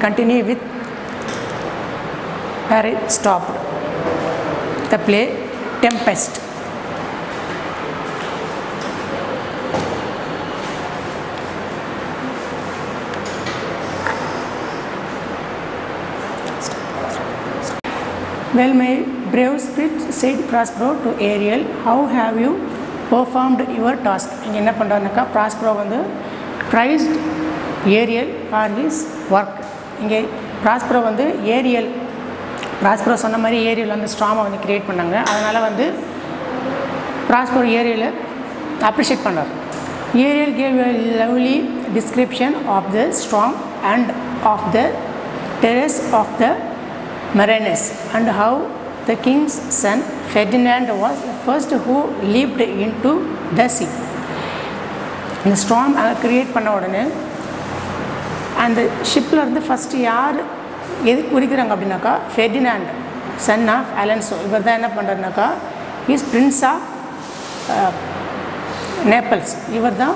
continue with where it stopped. The play Tempest. Well, my brave spirit said Prospero to Ariel, how have you performed your task? இங்கே என்ன பண்ணுறாருனாக்கா Prospero வந்து praised Ariel for his work இங்கே Prospero வந்து Ariel Prospero சொன்ன மாதிரி Ariel வந்து ஸ்ட்ராமை வந்து கிரியேட் பண்ணாங்க. அதனால் வந்து ப்ராஸ்பரோ ஏரியலை அப்ரிஷியேட் பண்ணார். Ariel gave a lovely description of the strong and of the terrors of the mariners and how the king's son Ferdinand was first who leaped into the sea இந்த strong create பண்ண உடனே அந்த ஷிப்பில் இருந்து first யார் எது குறிக்கிறாங்க அப்படின்னாக்கா Ferdinand Sun of Alonso இவர் தான் என்ன பண்ணுறாருனாக்கா is prince of Naples uh, இவர் தான்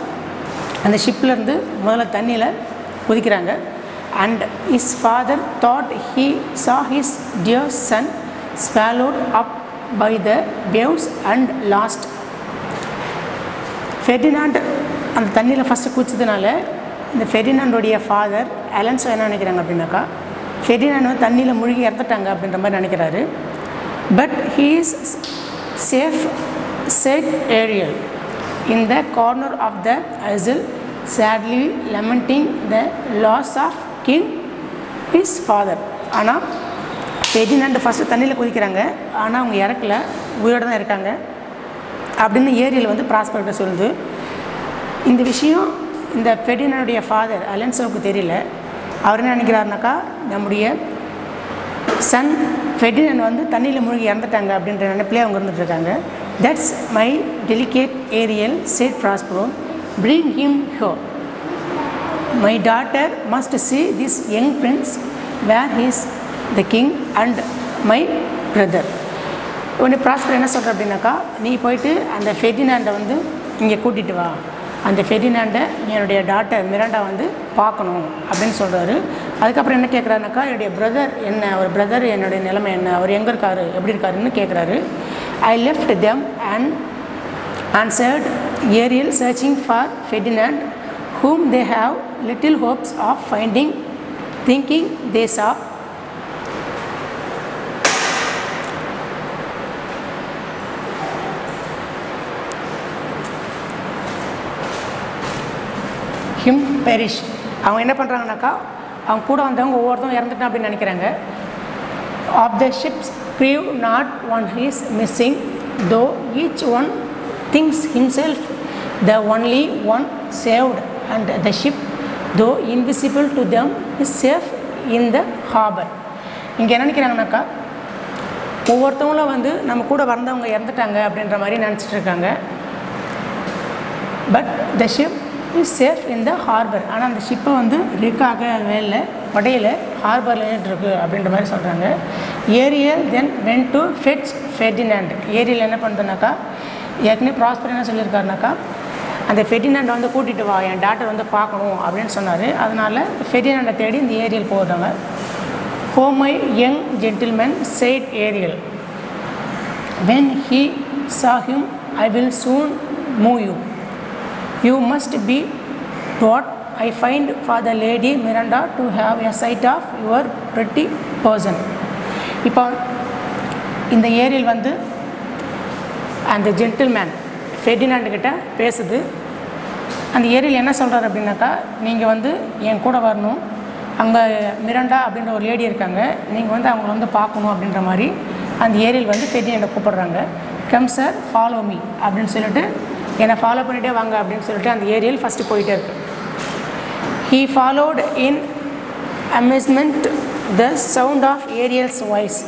அந்த ஷிப்லேருந்து முதல்ல தண்ணியில் குதிக்கிறாங்க. And his father thought he saw his dear son swallowed up by the waves and lost Ferdinand அந்த தண்ணியில் ஃபஸ்ட்டு குதிச்சதுனால இந்த ஃபெர்டினாண்டோடைய ஃபாதர் அலன்சோ என்ன நினைக்கிறாங்க அப்படின்னாக்கா ஃபெர்டினாண்ட் வந்து தண்ணியில் மூழ்கி இறந்துட்டாங்க அப்படின்ற மாதிரி நினைக்கிறாரு. But he's safe said Ariel in the corner of the isle sadly lamenting the loss of king his father ஆனால் ஃபெர்டினாண்ட் ஃபஸ்ட்டு தண்ணியில் குதிக்கிறாங்க. ஆனால் அவங்க இறக்கல. உயிரோடு தான் இருக்காங்க. அப்படின்னு ஏரியில் வந்து ப்ராஸ்பர்கிட்ட சொல்லுது. இந்த விஷயம் இந்த ஃபெடினனுடைய ஃபாதர் அலென்சோவுக்கு தெரியல. அவர் என்ன நினைக்கிறாருனாக்கா நம்முடைய சன் ஃபெடினன் வந்து தண்ணியில் மூழ்கி இறந்துட்டாங்க அப்படின்ற நினைப்பிலே அவங்க இருந்துகிட்ருக்காங்க that's my delicate Ariel said Prospero bring him ho my daughter must see this young prince where he's the king and my brother உடனே ப்ராஸ்பர் என்ன சொல்கிற அப்படின்னாக்கா நீ போயிட்டு அந்த ஃபெடினாண்டை வந்து இங்கே கூட்டிகிட்டு வா. அந்த ஃபெர்டினாண்டை என்னுடைய டாட்டர் மிராண்டா வந்து பார்க்கணும் அப்படின்னு சொல்கிறாரு அதுக்கப்புறம் என்ன கேட்குறாருனாக்கா என்னுடைய பிரதர் என்ன ஒரு பிரதர் என்னுடைய நிலைமை என்ன அவர் எங்கே இருக்காரு எப்படி இருக்காருன்னு கேட்குறாரு I left them and answered Ariel searching for Ferdinand, whom they have little hopes of finding, thinking they saw him perish. அவங்க என்ன பண்ணுறாங்கனாக்கா அவங்க கூட வந்தவங்க ஒவ்வொருத்தவங்க இறந்துட்டான் அப்படின்னு நினைக்கிறாங்க. Of the ships crew not one he's missing though each one thinks himself the only one saved and the ship though invisible to them is safe in the harbour இங்கே என்ன நினைக்கிறாங்கனாக்கா ஒவ்வொருத்தவங்களும் வந்து நம்ம கூட வந்தவங்க இறந்துட்டாங்க அப்படின்ற மாதிரி நினச்சிட்டு இருக்காங்க. But the ship is safe in the harbour ஆனால் அந்த ஷிப்பை வந்து ரிக்காக வேலை உடையில ஹார்பரில் இருக்கு அப்படின்ற மாதிரி சொல்கிறாங்க Ariel then went to fetch Ferdinand Ariel என்ன பண்ணுறதுனாக்கா ஏற்கனவே ப்ராஸ்பர் என்ன சொல்லியிருக்காருனாக்கா அந்த ஃபெர்டினாண்டை வந்து கூட்டிகிட்டு வா என் டாக்டர் வந்து பார்க்கணும் அப்படின்னு சொன்னார். அதனால் ஃபெர்டினாண்டை தேடி இந்த ஏரியல் போடுறாங்க ho my young gentleman said Ariel when he saw I will soon move you you must be what i find for the lady miranda to have a sight of your pretty person. இப்போ இந்த ஏரியில் வந்து அந்த gentleman Ferdinand கிட்ட பேசுது. அந்த ஏரியில் என்ன சொல்கிறார் அப்படின்னாக்கா நீங்கள் வந்து என் கூட வரணும். அங்கே மிரண்டா அப்படின்ற ஒரு லேடி இருக்காங்க. நீங்கள் வந்து அவங்கள வந்து பார்க்கணும் அப்படின்ற மாதிரி அந்த ஏரியில் வந்து ஃபெர்டினாண்டை கூப்பிடுறாங்க. கம் சார் ஃபாலோ மீ அப்படின்னு சொல்லிட்டு என்னை ஃபாலோ பண்ணிகிட்டே வாங்க அப்படின்னு சொல்லிட்டு அந்த ஏரியல் ஃபஸ்ட்டு போயிட்டே இருக்கு. He followed in amusement the sound of Ariel's voice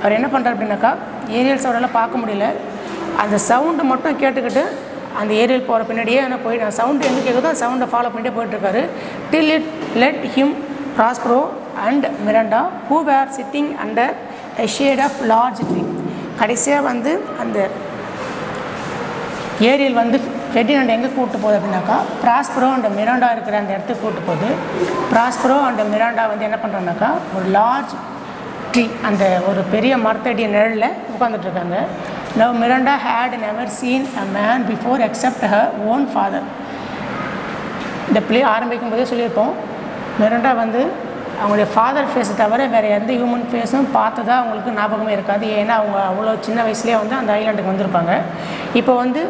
அவர் என்ன பண்ணுறார் அப்படின்னாக்கா ஏரியல்ஸ் அவரால் பார்க்க முடியல. அந்த சவுண்டு மட்டும் கேட்டுக்கிட்டு அந்த ஏரியல் போகிற பின்னாடியே நான் போய் நான் சவுண்டு எங்கே கேட்குதோ அந்த சவுண்டை ஃபாலோ பண்ணிட்டே போயிட்டுருக்காரு till it led him Prospero and Miranda who were sitting under a shade of large tree கடைசியாக வந்து அந்த ஏரியல் வந்து ஃபெர்டினாண்ட் எங்கே கூப்பிட்டு போகுது அப்படின்னாக்கா? ப்ராஸ்பரோ அண்ட் மிராண்டா இருக்கிற அந்த இடத்துக்கு கூப்பிட்டு போகுது. ப்ராஸ்பரோ அண்ட் மிராண்டா வந்து என்ன பண்ணுறாங்கனாக்கா ஒரு லார்ஜ் ட்ரீ அந்த ஒரு பெரிய மரத்தடி நிழலில் உட்காந்துட்ருக்காங்க love now Miranda had never seen a man before except her own father இந்த பிளே ஆரம்பிக்கும் போதே சொல்லியிருப்போம். மிராண்டா வந்து அவங்களுடைய ஃபாதர் ஃபேஸை தவிர வேறு எந்த ஹியூமன் ஃபேஸும் பார்த்ததா அவங்களுக்கு ஞாபகமே இருக்காது. ஏன்னா அவங்க அவ்வளோ சின்ன வயசுலேயே வந்து அந்த ஐலாண்டுக்கு வந்திருப்பாங்க. இப்போ வந்து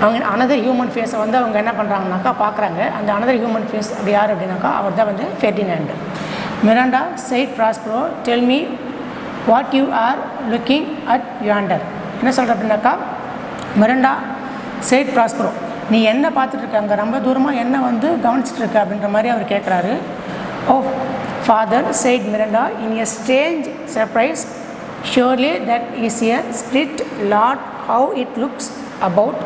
அவங்க அனதர் ஹியூமன் ஃபேஸை வந்து அவங்க என்ன பண்ணுறாங்கனாக்கா பார்க்குறாங்க அந்த அனதர் ஹியூமன் ஃபேஸ் அப்படி யார் அப்படின்னாக்கா அவர் தான் வந்து Ferdinand Miranda said Prospero tell me what you are looking at yonder என்ன சொல்கிற அப்படின்னாக்கா மிரண்டா சைட் ப்ராஸ்பரோ நீ என்ன பார்த்துட்டு இருக்க அங்கே ரொம்ப தூரமாக என்ன வந்து கவனிச்சிட்டு இருக்க அப்படின்ற மாதிரி அவர் கேட்குறாரு ஓ father said Miranda in a strange surprise surely that is a spirit lord how it looks about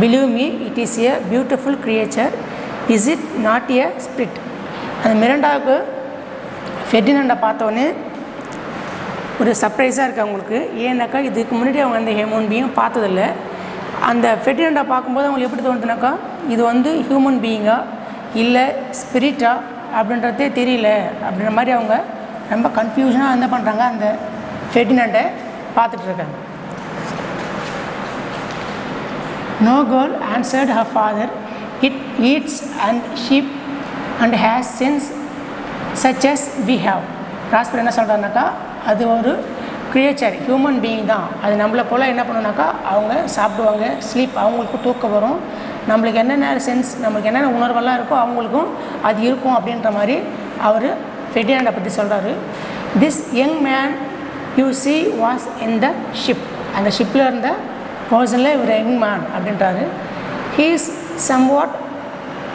believe me it is a beautiful creature is it not a spirit அந்த மிரண்டாவுக்கு ஃபெர்டினண்டை பார்த்தோன்னே ஒரு சர்ப்ரைஸாக இருக்குது அவங்களுக்கு. ஏன்னாக்கா இதுக்கு முன்னாடி அவங்க அந்த ஹியூமன் பீயும் பார்த்ததில்ல. அந்த ஃபெர்டினண்டை பார்க்கும்போது அவங்களுக்கு எப்படி தோணுதுனாக்கா இது வந்து ஹியூமன் பீயிங்கா இல்லை ஸ்பிரிட்டா அப்படின்றதே தெரியல. அப்படின்ற மாதிரி அவங்க ரொம்ப கன்ஃபியூஷனாக என்ன பண்ணுறாங்க அந்த ஃபெர்டினண்டை பார்த்துட்ருக்காங்க இருக்காங்க No girl answered her father, It eats and sheep and has sense such as we have. ராஸ்பர் என்ன சொல்கிறாருனாக்கா அது ஒரு கிரியேச்சர் ஹியூமன் பீயிங் தான். அது நம்மளை போல் என்ன பண்ணுனாக்கா அவங்க சாப்பிடுவாங்க ஸ்லீப் அவங்களுக்கும் தூக்கம் வரும். நம்மளுக்கு என்னென்ன சென்ஸ் நம்மளுக்கு என்னென்ன உணர்வெல்லாம் இருக்கோ அவங்களுக்கும் அது இருக்கும் அப்படின்ற மாதிரி அவர் ஃபெடியாண்டை பற்றி சொல்கிறாரு this young man you see was in the ship அந்த ஷிப்பில் இருந்த பர்சனில் இவர் யங் மேன் அப்படின்றாரு. He's some somewhat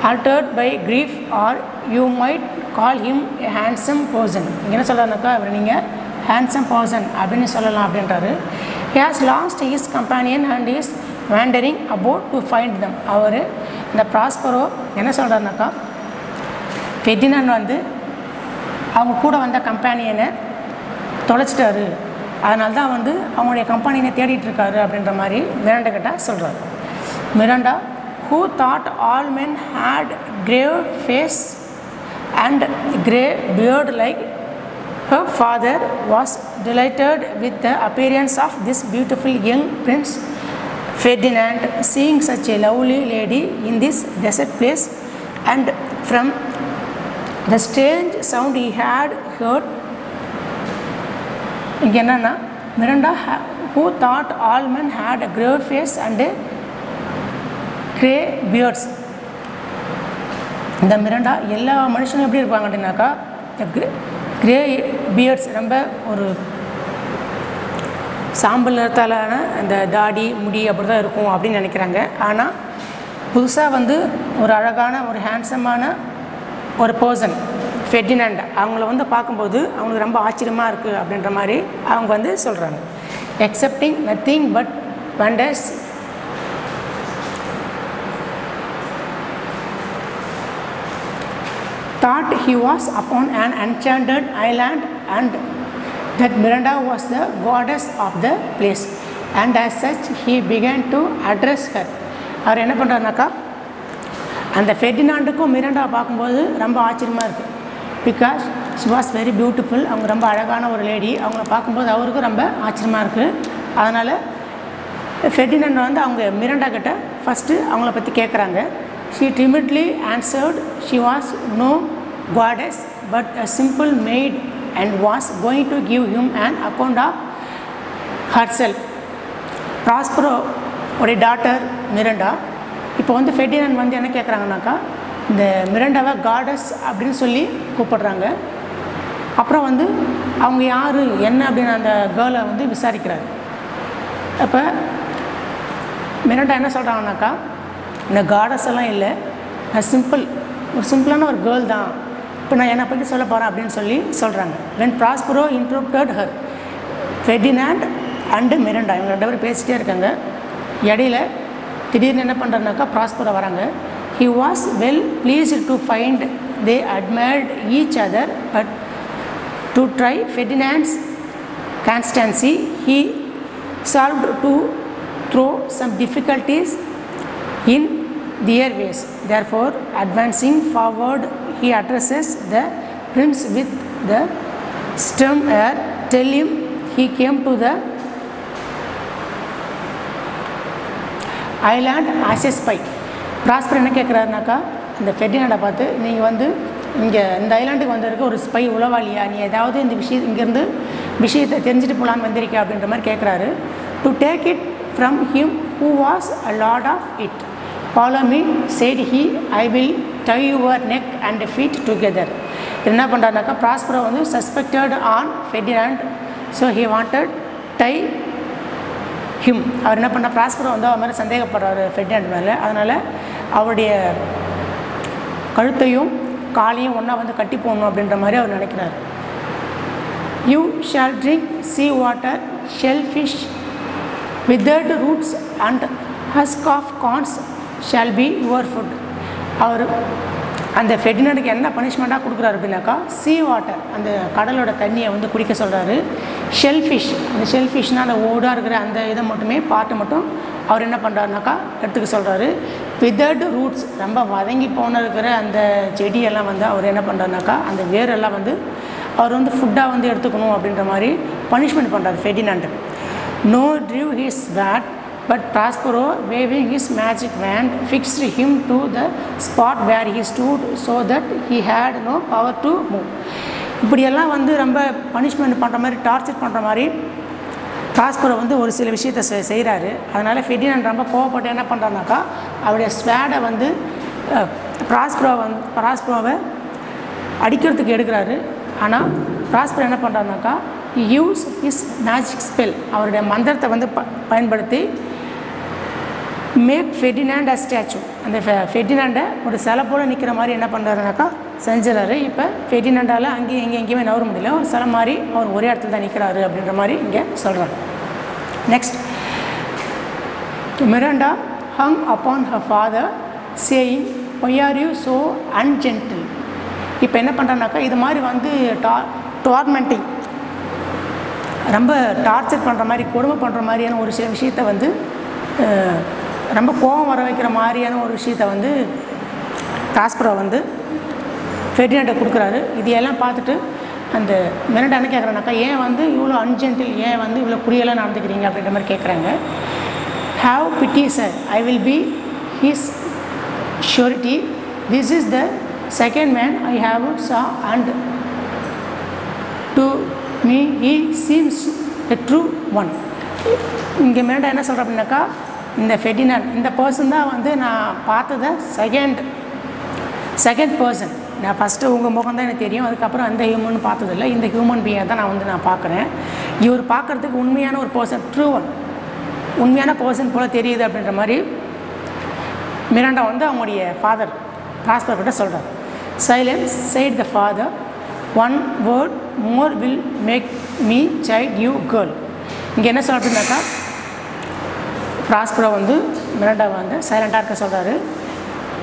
altered by grief or you might call him a handsome person. இங்கே என்ன சொல்கிறாருனாக்கா இவர் நீங்கள் ஹேண்ட்ஸம் பர்சன் அப்படின்னு சொல்லலாம் அப்படின்றாரு. Has lost his companion and he's wandering about to find them அவர் இந்த ப்ராஸ்பரோ என்ன சொல்கிறாருனாக்கா ஃபெர்டினாண்ட் வந்து அவங்க கூட வந்த கம்பேனியனை தொலைச்சிட்டாரு. அதனால தான் வந்து அவங்களுடைய கம்பெனியை தேடிட்டு இருக்காரு அப்படின்ற மாதிரி மிராண்டா கிட்ட சொல்கிறாரு Miranda who thought all men had grave faces and grey beard like her father was delighted with the appearance of this beautiful young prince Ferdinand, seeing such a lovely lady in this desert place, and from the strange sound he had heard இங்கே என்னென்னா Miranda hey who thought all men had a grey face and grey beards இந்த Miranda எல்லா மனுஷனும் எப்படி இருப்பாங்க அப்படின்னாக்கா grey beards ரொம்ப ஒரு சாம்பல் நிறத்தாலான அந்த தாடி முடி அப்படி தான் இருக்கும் அப்படின்னு நினைக்கிறாங்க. ஆனால் புதுசாக வந்து ஒரு அழகான ஒரு ஹேண்ட்ஸமான ஒரு பர்சன் ஃபெர்டினண்ட் அவங்கள வந்து பார்க்கும்போது அவங்களுக்கு ரொம்ப ஆச்சரியமாக இருக்குது அப்படின்ற மாதிரி அவங்க வந்து சொல்கிறாங்க expecting nothing but wonders thought he was upon an enchanted island and that Miranda was the goddess of the place. And as such he began to address her. அவர் என்ன பண்ணுறாருனாக்கா அந்த ஃபெர்டினாண்டுக்கும் மிரண்டா பார்க்கும்போது ரொம்ப ஆச்சரியமாக இருக்குது because she was very beautiful அவங்க ரொம்ப அழகான ஒரு லேடி அவங்கள பார்க்கும்போது அவருக்கும் ரொம்ப ஆச்சரியமாக இருக்குது அதனால் ஃபெர்டினண்ட் வந்து அவங்க மிரண்டா கிட்ட ஃபஸ்ட்டு அவங்கள பற்றி கேட்குறாங்க she timidly answered she was no goddess but a simple maid and was going to give him and account of herself Prospero உடைய டாட்டர் மிரண்டா இப்போ வந்து ஃபெர்டினண்ட் வந்து என்ன கேட்குறாங்கனாக்கா இந்த மிரண்டாவை காடஸ் அப்படின்னு சொல்லி கூப்பிடுறாங்க. அப்புறம் வந்து அவங்க யார் என்ன அப்படின்னு அந்த கேர்ளை வந்து விசாரிக்கிறாரு. அப்போ மிரண்டா என்ன சொல்கிறாங்கனாக்கா இந்த காடஸ் எல்லாம் இல்லை நான் சிம்பிள் ஒரு சிம்பிளான ஒரு கேர்ள் தான். இப்போ நான் என்னை பற்றி சொல்ல போகிறேன் அப்படின்னு சொல்லி சொல்கிறாங்க when Prospero interrupted her Ferdinand and Miranda இவங்க ரெண்டு பேரும் பேசிகிட்டே இருக்காங்க. இடையில திடீர்னு என்ன பண்ணுறதுனாக்கா ப்ராஸ்பரோ வராங்க. He was well pleased to find they admired each other, but to try Ferdinand's constancy, he solved to throw some difficulties in their ways. Therefore, advancing forward, he addresses the prince with the stern air, tell him he came to the island as a spy. Prospero என்ன கேட்குறாருனாக்கா இந்த ஃபெர்டினாண்டை பார்த்து நீங்கள் வந்து இங்கே இந்த ஐலாண்டுக்கு வந்திருக்க ஒரு ஸ்பை உளவாளியா? நீ ஏதாவது இந்த விஷயம் இங்கேருந்து விஷயத்தை தெரிஞ்சுட்டு போகலான்னு வந்திருக்க அப்படின்ற மாதிரி கேட்குறாரு to take it from him who was a lord of it follow me said he I will tie your neck and feet together என்ன பண்ணுறாருனாக்கா ப்ராஸ்பரோ வந்து suspected on Ferdinand so he wanted tie him அவர் என்ன பண்ணால் Prospero வந்து அவர் மாதிரி சந்தேகப்படுறாரு Ferdinand மேலே. அதனால் அவருடைய கழுத்தையும் காலையும் ஒன்றா வந்து கட்டி போடணும் அப்படின்ற மாதிரி அவர் நினைக்கிறார். You shall drink sea water shell fish withered roots and husk of corns shall be your food அவர் அந்த ஃபெர்டினாண்டுக்கு என்ன பனிஷ்மெண்ட்டாக கொடுக்குறாரு அப்படின்னாக்கா சீ வாட்டர் அந்த கடலோட தண்ணியை வந்து குடிக்க சொல்கிறாரு ஷெல்ஃபிஷ் அந்த ஷெல்ஃபிஷ்னால் அந்த ஓடாக இருக்கிற அந்த இதை மட்டுமே பாட்டு மட்டும் அவர் என்ன பண்ணுறாருனாக்கா எடுத்துக்க சொல்கிறாரு விதர்டு ரூட்ஸ் ரொம்ப வதங்கி போன இருக்கிற அந்த செடியெல்லாம் வந்து அவர் என்ன பண்ணுறாருனாக்கா அந்த வேரெல்லாம் வந்து அவர் வந்து ஃபுட்டாக வந்து எடுத்துக்கணும் அப்படின்ற மாதிரி பனிஷ்மெண்ட் பண்ணுறாரு Ferdinand no drew his bad but Prospero waving his magic wand fixed him to the spot where he stood so that he had no power to move இப்படியெல்லாம் வந்து ரொம்ப பனிஷ்மெண்ட் பண்ணுற மாதிரி டார்ச்சர் பண்ணுற மாதிரி காஸ்பரை வந்து ஒரு சில விஷயத்தை செ செய்கிறாரு அதனால் ஃபெடினன் ரொம்ப கோவப்பட்டு என்ன பண்ணுறாருனாக்கா அவருடைய ஸ்வேடை வந்து ப்ராஸ்பரோ வந் ப்ராஸ்பரோவை அடிக்கிறதுக்கு எடுக்கிறாரு. ஆனால் ப்ராஸ்பர் என்ன பண்ணுறாருனாக்கா யூஸ் இஸ் மேஜிக் ஸ்பெல் அவருடைய மந்திரத்தை வந்து ப பயன்படுத்தி மேக் ஃபெர்டினாண்ட் அ ஸ்டாச்சு. அந்த ஃபெ- ஃபெர்டினாண்டை ஒரு சிலை போல் நிற்கிற மாதிரி என்ன பண்ணுறாருனாக்கா செஞ்சிடறாரு. இப்போ ஃபெர்டினாண்டால் அங்கேயும் எங்கே எங்கேயுமே நவர முடியல. ஒரு சிலை மாதிரி அவர் ஒரே இடத்துல தான் நிற்கிறாரு அப்படின்ற மாதிரி இங்கே சொல்கிறாங்க next Miranda hung upon her father saying why are you so ungentle இப்போ என்ன பண்ணுறானாக்கா இது மாதிரி வந்து டா டார்மெண்டிங் ரொம்ப டார்ச்சர் பண்ணுற மாதிரி கொடுமை பண்ணுற மாதிரியான ஒரு சில விஷயத்தை வந்து ரொம்ப கோபம் வர வைக்கிற மாதிரியான ஒரு விஷயத்தை வந்து டாஸ்பரோ வந்து ஃபெர்டினாண்டை கொடுக்குறாரு. இதையெல்லாம் பார்த்துட்டு அந்த மிரண்டா என்ன கேட்குறானாக்கா ஏன் வந்து இவ்வளோ அன்ஜென்டில் ஏன் வந்து இவ்வளோ குடியெல்லாம் நடந்துக்கிறீங்க? அப்படின்ற மாதிரி கேட்குறாங்க have pity sir I will be his surety this is the second man I have saw and to me he seems a true one இங்கே மேடம் என்ன சொல்கிறேன் அப்படின்னாக்கா இந்த ஃபெர்டினாண்ட் இந்த பர்சன் தான் வந்து நான் பார்த்தத செகண்ட் செகண்ட் பர்சன் நான் ஃபஸ்ட்டு உங்கள் முகம் தான் எனக்கு தெரியும் அதுக்கப்புறம் அந்த ஹியூமன் பார்த்ததில்ல. இந்த ஹியூமன் பீயை தான் நான் வந்து நான் பார்க்குறேன். இவர் பார்க்குறதுக்கு உண்மையான ஒரு பர்சன் ட்ரூ ஒன் உண்மையான பர்சன் போல் தெரியுது அப்படின்ற மாதிரி மிராண்டா வந்து அவங்களுடைய ஃபாதர் பாஸ்பர் கிட்ட சொல்கிறார் silence said the father one word more will make me child you girl இங்கே என்ன சொல்ல அப்படின்னாக்கா ப்ராஸ்பரோ வந்து மிரண்டா வந்து சைலண்ட்டாக இருக்க சொல்கிறாரு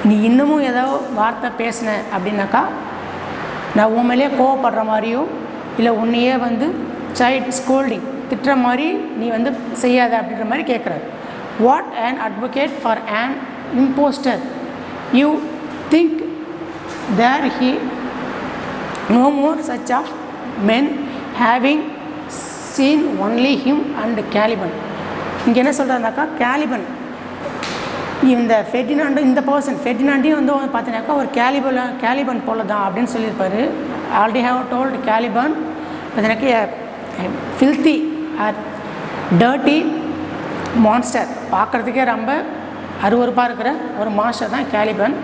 நீ இன்னமும் ஏதோ வார்த்தை பேசின அப்படின்னாக்கா நான் உண்மையிலேயே கோவப்படுற மாதிரியோ இல்லை உன்னையே வந்து சைல்ட் ஸ்கோல்டிங் திட்டுற மாதிரி நீ வந்து செய்யாத அப்படின்ற மாதிரி கேட்குறாரு what and advocate for an impostor you think there he no more such of men having seen only him and Caliban இங்கே என்ன சொல்கிறாருனாக்கா கேலிபன் இந்த ஃபெர்டினாண்டு இந்த பர்சன் ஃபெர்டினாண்டையும் வந்து பார்த்தீங்கன்னாக்கா ஒரு கேலிபன் கேலிபன் போல தான் அப்படின்னு சொல்லியிருப்பார். ஆல்ரெடி ஹாவ் டோல்டு கேலிபன் பார்த்தீங்கன்னாக்கா ஃபில்த்தி டர்ட்டி மான்ஸ்டர் பார்க்குறதுக்கே ரொம்ப அருவருப்பாக இருக்கிற ஒரு மாஸ்டர் தான் Caliban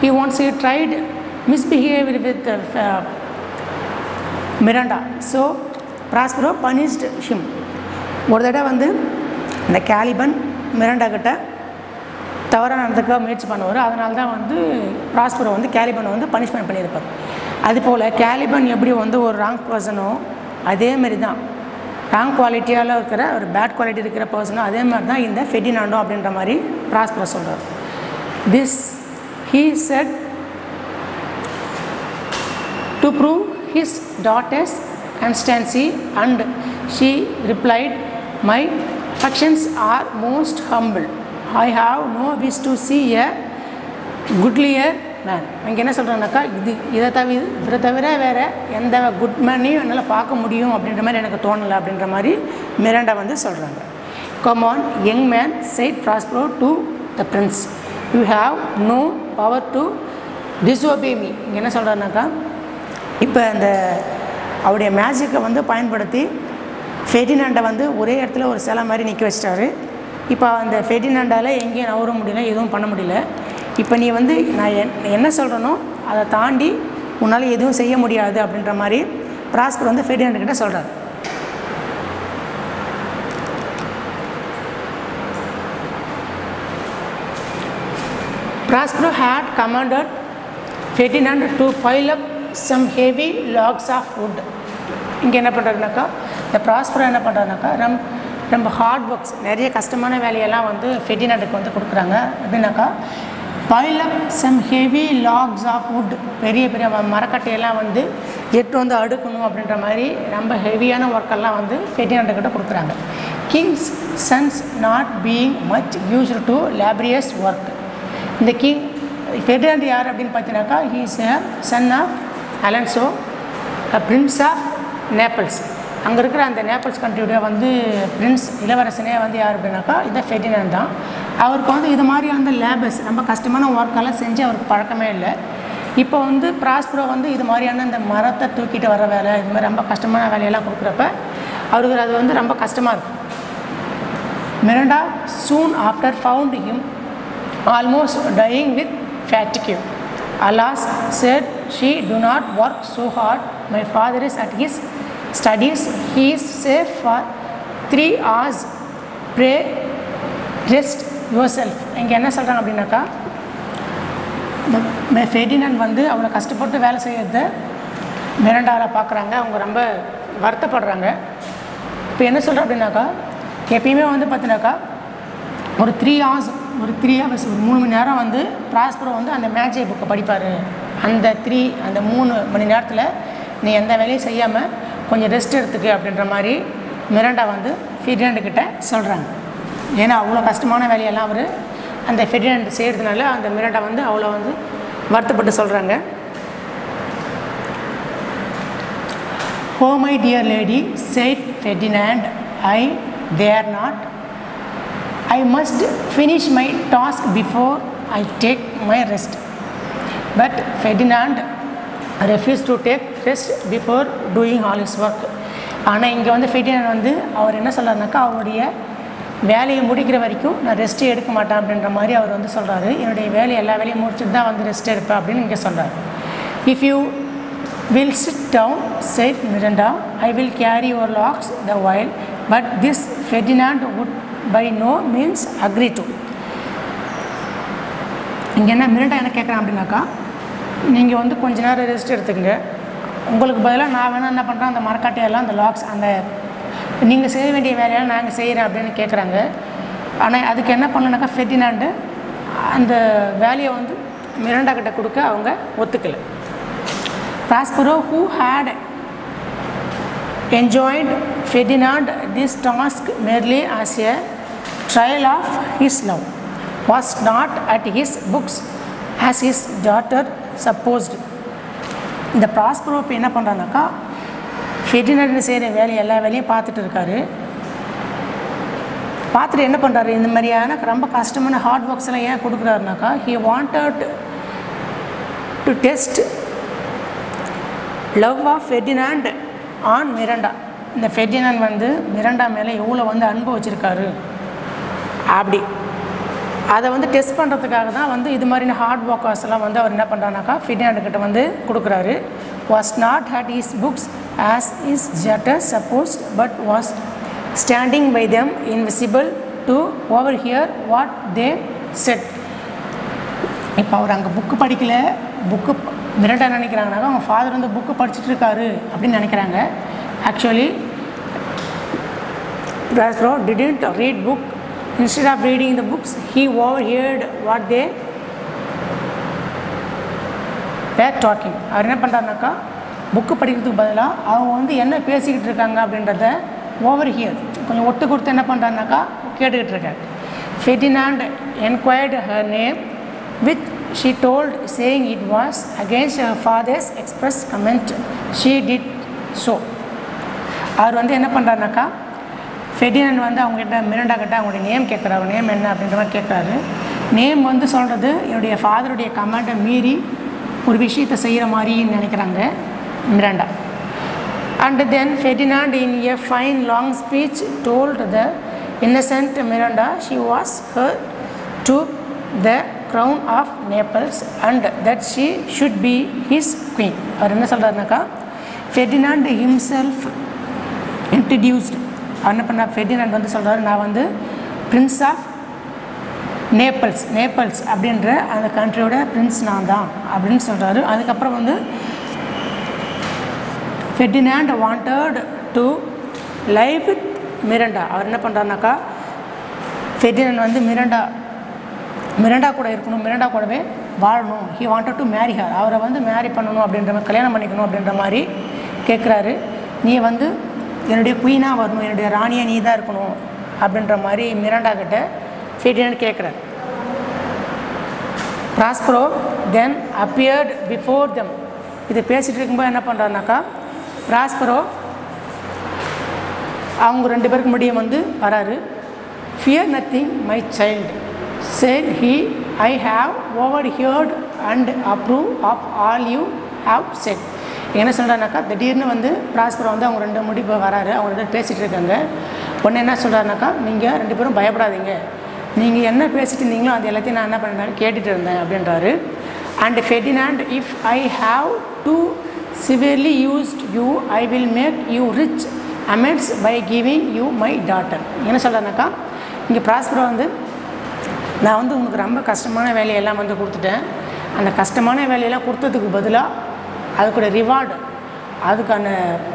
he wants he tried misbehaviour with Miranda so Prospero punished him ஒரு தடவை வந்து இந்த கேலிபன் மிராண்டா கிட்ட தவறாக நடந்துக்க முயற்சி பண்ணுவார். அதனால தான் வந்து ப்ராஸ்பரோ வந்து கேலிபனை வந்து பனிஷ்மெண்ட் பண்ணியிருப்பார். அதுபோல் கேலிபன் எப்படி வந்து ஒரு ராங் பர்சனோ அதே மாதிரி தான் ராங் குவாலிட்டியால் இருக்கிற ஒரு பேட் குவாலிட்டி இருக்கிற பர்சனோ அதே மாதிரி தான் இந்த ஃபெடினாண்டோ அப்படின்ற மாதிரி ப்ராஸ்பரோ சொல்கிறார் this he said to prove his daughter's constancy and she replied my affections are most humble. I have no wish to see a goodlier man அங்கே என்ன சொல்கிறேன்னாக்கா இது இதை தவிர இதை தவிர வேறு எந்த குட் மேனையும் என்னால் பார்க்க முடியும் அப்படின்ற மாதிரி எனக்கு தோணலை அப்படின்ற மாதிரி மிராண்டா வந்து சொல்கிறாங்க come on young man said Prospero to the prince you have no power to disobey me இங்கே என்ன சொல்கிறாருனாக்கா இப்போ அந்த அவருடைய மேஜிக்கை வந்து பயன்படுத்தி ஃபெர்டினாண்டை வந்து ஒரே இடத்துல ஒரு சிலை மாதிரி நிற்க வச்சிட்டாரு. இப்போ அந்த ஃபெர்டினாண்டால் எங்கேயும் நவர முடியல எதுவும் பண்ண முடியல. இப்போ நீ வந்து நான் என் என்ன சொல்கிறேனோ அதை தாண்டி உன்னால் எதுவும் செய்ய முடியாது அப்படின்ற மாதிரி ப்ராஸ்பர் வந்து ஃபெர்டினாண்ட் கிட்ட சொல்கிறார் Prospero had commanded Ferdinand to pile up some heavy logs of wood. இங்கே என்ன பண்ணுறாருனாக்கா இந்த ப்ராஸ்பரோ என்ன பண்ணுறாருனாக்கா ரொம்ப ரொம்ப ஹார்ட் ஒர்க்ஸ் நிறைய கஷ்டமான வேலையெல்லாம் வந்து ஃபெர்டினாண்டுக்கு வந்து கொடுக்குறாங்க. அப்படின்னாக்கா pile up some heavy logs of wood பெரிய பெரிய மரக்கட்டையெல்லாம் வந்து எட்டு வந்து அடுக்கணும் அப்படின்ற மாதிரி ரொம்ப ஹெவியான ஒர்க்கெல்லாம் வந்து ஃபெட்டினாட்டுக்கிட்ட கொடுக்குறாங்க. King's sons not being much use to laborious work இந்த கிங் ஃபெர்டினாண்ட் யார் அப்படின்னு பார்த்தீங்கன்னாக்கா he's son of Alonso prince of Naples அங்கே இருக்கிற அந்த நேப்பிள்ஸ் கண்ட்ரியுடைய வந்து பிரின்ஸ் இளவரசனே வந்து யார் அப்படின்னாக்கா இந்த ஃபெட்டினன் தான். அவருக்கு வந்து இது மாதிரியான அந்த லேபர்ஸ் ரொம்ப கஷ்டமான ஒர்க்கெல்லாம் செஞ்சு அவருக்கு பழக்கமே இல்லை. இப்போ வந்து ப்ராஸ்ப்ரோ வந்து இது மாதிரியான இந்த மரத்தை தூக்கிட்டு வர வேலை இது மாதிரி ரொம்ப கஷ்டமான வேலையெல்லாம் கொடுக்குறப்ப அவருக்கு அது வந்து ரொம்ப கஷ்டமாக இருக்கும் Miranda soon after found him almost dying with fatigue alas said she do not work so hard my father is at his studies. He is safe for hours hours. Pray, rest yourself. இங்கே என்ன சொல்கிறாங்க அப்படின்னாக்கா மெ- ஃபெடினன் வந்து அவ்வளோ கஷ்டப்பட்டு வேலை செய்கிறத மிரண்டாவில் பார்க்குறாங்க அவங்க ரொம்ப வருத்தப்படுறாங்க இப்போ என்ன சொல்கிறேன் அப்படின்னாக்கா எப்பயுமே வந்து பார்த்தீங்கன்னாக்கா ஒரு த்ரீ ஹவர்ஸ் ஒரு த்ரீ ஹவர்ஸ் ஒரு மூணு மணி நேரம் வந்து ப்ராஸ்பரோ வந்து அந்த மேஜிக் புக்கை படிப்பார் அந்த த்ரீ அந்த மூணு மணி நேரத்தில் நீ எந்த வேலையும் செய்யாமல் கொஞ்சம் ரெஸ்ட் எடுத்துக்க அப்படின்ற மாதிரி மிரண்டா வந்து ஃபெர்டினாண்டுக்கிட்ட சொல்கிறாங்க ஏன்னா அவ்வளோ கஷ்டமான வேலையெல்லாம் அவர் அந்த ஃபெர்டினாண்ட் செய்கிறதுனால அந்த மிரண்டா வந்து அவ்வளோ வந்து வருத்தப்பட்டு சொல்கிறாங்க Oh, my dear lady said Ferdinand I dare not I must finish my task before I take my rest but Ferdinand refuse to take rest before doing all is work ஆனால் இங்கே வந்து ஃபெர்டினாண்ட் வந்து அவர் என்ன சொல்கிறாருனாக்கா அவருடைய வேலையை முடிக்கிற வரைக்கும் நான் ரெஸ்ட்டே எடுக்க மாட்டேன் அப்படின்ற மாதிரி அவர் வந்து சொல்கிறாரு என்னுடைய வேலையை எல்லா வேலையும் முடிச்சுட்டு தான் வந்து ரெஸ்ட் எடுப்பேன் அப்படின்னு இங்கே சொல்கிறார் if you will sit down said Miranda I will carry your logs the while, but this Ferdinand would by no means agree to இங்கே என்ன மிரண்டா என்ன கேட்குறேன் அப்படின்னாக்கா நீங்கள் வந்து கொஞ்ச நேரம் ரெஸ்ட் எடுத்துக்கங்க. உங்களுக்கு பதிலாக நான் வேணால் என்ன பண்ணுறேன் அந்த மரக்காட்டையெல்லாம் அந்த லாக்ஸ் அந்த நீங்கள் செய்ய வேண்டிய வேலையெல்லாம் நாங்கள் செய்கிறேன் அப்படின்னு கேட்குறாங்க ஆனால் அதுக்கு என்ன பண்ணனாக்கா ஃபெர்டினாண்டு அந்த வேலையை வந்து மிரண்டா கிட்ட கொடுக்க அவங்க ஒத்துக்கலை Prospero who had enjoyed Ferdinand this task merely as a trial of his love, was not at his books as his daughter supposed. இந்த ப்ராஸ்பரோ இப்போ என்ன பண்ணுறானாக்கா ஃபெர்டினாண்ட் செய்கிற வேலையை எல்லா வேலையும் பார்த்துட்டு இருக்காரு. பார்த்துட்டு என்ன பண்ணுறாரு இந்த மாதிரியான ரொம்ப கஷ்டமான ஹார்ட் ஒர்க்ஸ் எல்லாம் ஏன் கொடுக்குறாருனாக்கா he wanted to test love of Ferdinand on Miranda இந்த ஃபெர்டினாண்ட் வந்து மிரண்டா மேலே எவ்வளோ வந்து அன்பு வச்சுருக்காரு? அப்படி. அதை வந்து டெஸ்ட் பண்ணுறதுக்காக தான் வந்து இது மாதிரி ஹார்ட் ஒர்க்கர்ஸ் எல்லாம் வந்து அவர் என்ன பண்ணுறாருனாக்கா ஃபெர்டினாண்ட் கிட்ட வந்து கொடுக்குறாரு. Was not had is books as is daughter suppose but was standing by them invisible to overhear what they said இப்போ அவர் அங்கே புக்கு படிக்கல. புக்கு மிரட்டாக நினைக்கிறாங்கனாக்கா அவங்க ஃபாதர் வந்து புக்கு படிச்சுட்டு இருக்காரு அப்படின்னு நினைக்கிறாங்க. Actually Bro didn't read book Instead of reading the books, he overheard what they were talking. அவர் என்ன பண்ணுறாருனாக்கா புக்கு படிக்கிறதுக்கு பதிலாக அவங்க வந்து என்ன பேசிக்கிட்டு இருக்காங்க அப்படின்றத ஓவர் ஹியர் கொஞ்சம் ஒட்டு கொடுத்து என்ன பண்ணுறாருனாக்கா கேட்டுக்கிட்டு இருக்காரு. Ferdinand enquired her name with she told saying it was against her father's express comment she did so அவர் வந்து என்ன பண்ணுறாருனாக்கா ஃபெடினன் வந்து அவங்ககிட்ட மிரண்டா கிட்ட அவங்களுடைய நேம் கேட்குறாரு. நேம் என்ன அப்படின்ற மாதிரி கேட்குறாரு. நேம் வந்து சொல்கிறது என்னுடைய ஃபாதருடைய கமெண்ட்டை மீறி ஒரு விஷயத்தை செய்கிற மாதிரின்னு நினைக்கிறாங்க Miranda. And then Ferdinand in a fine long speech told the innocent Miranda she was heir to the crown of Naples and that she should be his queen அவர் என்ன சொல்கிறாருனாக்கா ஃபெர்டினாண்ட் ஹிம்செல்ஃப் இன்ட்ரடியூஸ்டு என்ன பண்ண Ferdinand வந்து சொல்கிறாரு நான் வந்து Prince of Naples Naples அப்படின்ற அந்த கண்ட்ரியோட பிரின்ஸ் நான் தான் அப்படின்னு சொல்கிறாரு அதுக்கப்புறம் வந்து Ferdinand wanted to live with Miranda அவர் என்ன பண்ணுறாருனாக்கா ஃபெர்டினாண்ட் வந்து மிரண்டா மிரண்டா கூட இருக்கணும் மிரண்டா கூடவே வாழணும். He wanted to marry her அவரை வந்து மேரி பண்ணணும் அப்படின்ற மாதிரி கல்யாணம் பண்ணிக்கணும் அப்படின்ற மாதிரி கேட்குறாரு நீ வந்து என்னுடைய குயினாக வரணும் என்னுடைய ராணியாக நீ தான் இருக்கணும் அப்படின்ற மாதிரி மிராண்டா கிட்ட ஃபெர்டினாண்ட் கேட்குறாரு Prospero then appeared before them இது பேசிகிட்டு இருக்கும்போது என்ன பண்ணுறாருனாக்கா ப்ராஸ்பரோ அவங்க ரெண்டு பேருக்கு முடியும் வந்து வராரு. Fear nothing my child said he I have overheard and approve of all you have said என்ன சொல்கிறாருனாக்கா திடீர்னு வந்து ப்ராஸ்பரம் வந்து அவங்க ரெண்டு முடிப்பு வராரு அவங்க ரெண்டு பேசிகிட்டு இருக்காங்க. ஒன்று என்ன சொல்கிறாருனாக்கா நீங்கள் ரெண்டு பேரும் பயப்படாதீங்க. நீங்கள் என்ன பேசிட்டு இருந்தீங்களோ அது எல்லாத்தையும் நான் என்ன பண்ணேன் கேட்டுட்டு இருந்தேன் அப்படின்றாரு. And Ferdinand if I have too severely used you I will make you rich amends by giving you my daughter என்ன சொல்கிறேன்னாக்கா இங்கே ப்ராஸ்பரா வந்து நான் வந்து உங்களுக்கு ரொம்ப கஷ்டமான வேலையெல்லாம் வந்து கொடுத்துட்டேன். அந்த கஷ்டமான வேலையெல்லாம் கொடுத்ததுக்கு பதிலாக அதுக்கூட ரிவார்டு அதுக்கான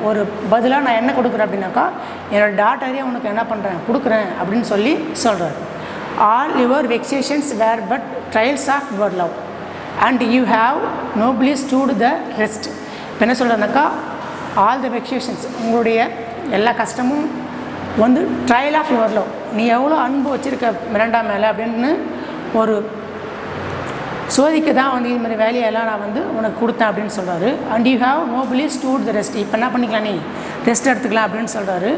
ஒரு பதிலாக நான் என்ன கொடுக்குறேன் அப்படின்னாக்கா என்னோடய டாட்டரே உனக்கு என்ன பண்ணுறேன் கொடுக்குறேன் அப்படின்னு சொல்லி சொல்கிறார் all your vexations were but trials of your love and you have nobly stood the rest இப்போ என்ன சொல்கிறேன்னாக்கா ஆல் த வெக்ஸேஷன்ஸ் உங்களுடைய எல்லா கஷ்டமும் வந்து ட்ரையல் ஆஃப் யுவர் லவ் நீ எவ்வளோ அன்பு வச்சுருக்க மிரண்டா மேலே அப்படின்னு ஒரு சோதிக்க தான் வந்து இது மாதிரி வேலையெல்லாம் நான் வந்து உனக்கு கொடுத்தேன் அப்படின்னு சொல்கிறாரு and you have no please to the rest இப்போ என்ன பண்ணிக்கலாம் நீ? ரெஸ்ட் எடுத்துக்கலாம் அப்படின்னு சொல்கிறாரு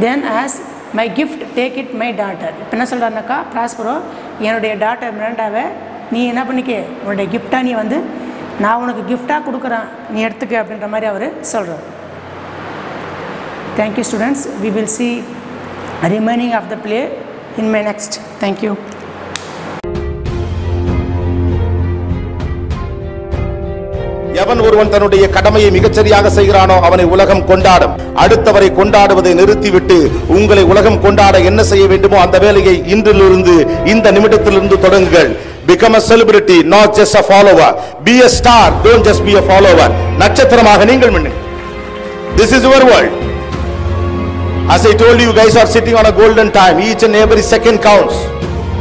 then as my gift take it my daughter இப்போ என்ன சொல்கிறாருனாக்கா ப்ராஸ்பரோ என்னுடைய டாட்டர் மிரண்டாவை நீ என்ன பண்ணிக்க? உன்னுடைய கிஃப்டாக நீ வந்து நான் உனக்கு கிஃப்டாக கொடுக்குறேன். நீ எடுத்துக்க அப்படின்ற மாதிரி அவர் சொல்கிறார் thank you students we will see remaining of the play in my next thank you எவன் ஒருவன் தன்னுடைய கடமையை மிகச்சரியாக செய்கிறானோ அவனை உலகம் கொண்டாடும். அடுத்தவரை கொண்டாடுவதை நிறுத்திவிட்டு உங்களை உலகம் கொண்டாட என்ன செய்ய வேண்டுமோ அந்த வேலையை இன்றிலிருந்து இந்த நிமிடத்திலிருந்து தொடங்குங்கள். Become a celebrity not just a follower be a star don't just be a follower நட்சத்திரமாக நீங்கள் மின்னுங்கள். This is your world As I told you, you guys are sitting on a golden time. Each and every second counts.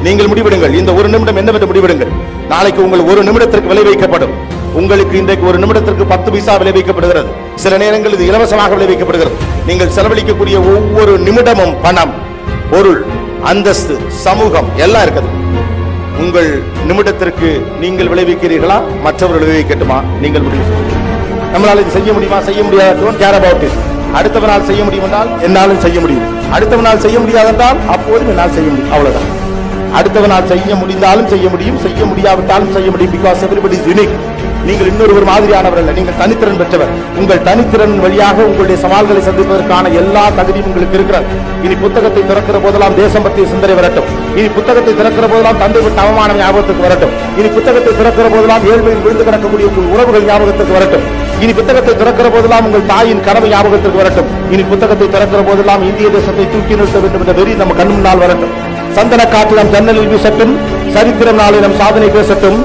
நீங்கள் முடிவெடுங்கள். இந்த ஒரு நிமிடம் என்னவென்று முடிவெடுங்கள். நாளைக்கு உங்கள் ஒரு நிமிடத்திற்கு விலை வைக்கப்படும் உங்களுக்கு இன்றைக்கு ஒரு நிமிடத்திற்கு பத்து பைசா விளைவிக்கப்படுகிறது. சில நேரங்கள் இது இலவசமாக விளைவிக்கப்படுகிறது. நீங்கள் செலவழிக்கக்கூடிய ஒவ்வொரு நிமிடமும் பணம் பொருள் அந்தஸ்து சமூகம் எல்லாம் இருக்குது. உங்கள் நிமிடத்திற்கு நீங்கள் விளைவிக்கிறீர்களா? மற்றவர்கள் விளைவிக்கட்டுமா? நீங்கள் முடிவு நம்மளால் நம்மளால இது செய்ய முடியுமா? செய்ய முடியாது. டோன்ட் கேர் அபவுட் இட் அடுத்தவனால் செய்ய முடியும் என்றால் என்னாலும் செய்ய முடியும். அடுத்தவனால் செய்ய முடியாதென்றால் அப்போதும் என்னால் செய்ய முடியும். அவ்வளவுதான். அடுத்தவனால் செய்ய முடிந்தாலும் செய்ய முடியும். செய்ய முடியாவிட்டாலும் செய்ய முடியும். பிகாஸ் எவ்ரிபடி இஸ் யூனிக் நீங்கள் இன்னொருவர் மாதிரியானவர் அல்ல. நீங்கள் தனித்திறன் பெற்றவர். உங்கள் தனித்திறன் வழியாக உங்களுடைய சவால்களை சந்திப்பதற்கான எல்லா தகுதியும் உங்களுக்கு இருக்கிறது. இனி புத்தகத்தை திறக்கிற போதெல்லாம் தேசம் பற்றிய சிந்தனை வரட்டும். இனி புத்தகத்தை திறக்கிற போதெல்லாம் தந்தை விட்ட அவமானம் ஞாபகத்துக்கு வரட்டும். இனி புத்தகத்தை திறக்கிற போதெல்லாம் ஏழ்மையில் விழுந்து கிடக்கக்கூடிய உங்கள் உறவுகள் ஞாபகத்துக்கு வரட்டும். இனி புத்தகத்தை திறக்கிற போதெல்லாம் உங்கள் தாயின் கனவு ஞாபகத்திற்கு வரட்டும். இனி புத்தகத்தை திறக்கிற போதெல்லாம் இந்திய தேசத்தை தூக்கி நிறுத்த வேண்டும் என்ற வெறி நம்ம கண் முன்னால் வரட்டும். சந்தன காற்று நம் ஜன்னலில் வீசட்டும். சரித்திரம் நாளை நம் சாதனை பேசட்டும்.